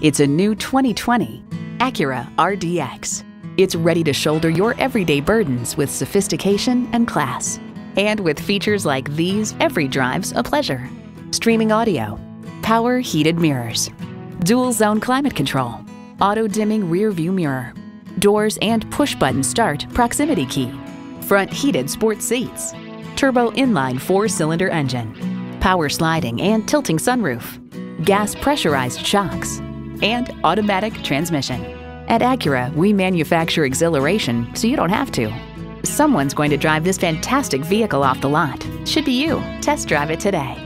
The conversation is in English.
It's a new 2020 Acura RDX. It's ready to shoulder your everyday burdens with sophistication and class. And with features like these, every drive's a pleasure. Streaming audio, power heated mirrors, dual zone climate control, auto dimming rear view mirror, doors and push button start proximity key, front heated sports seats, turbo inline four cylinder engine, power sliding and tilting sunroof, gas pressurized shocks, and automatic transmission. At Acura, we manufacture exhilaration so you don't have to. Someone's going to drive this fantastic vehicle off the lot. Should be you. Test drive it today.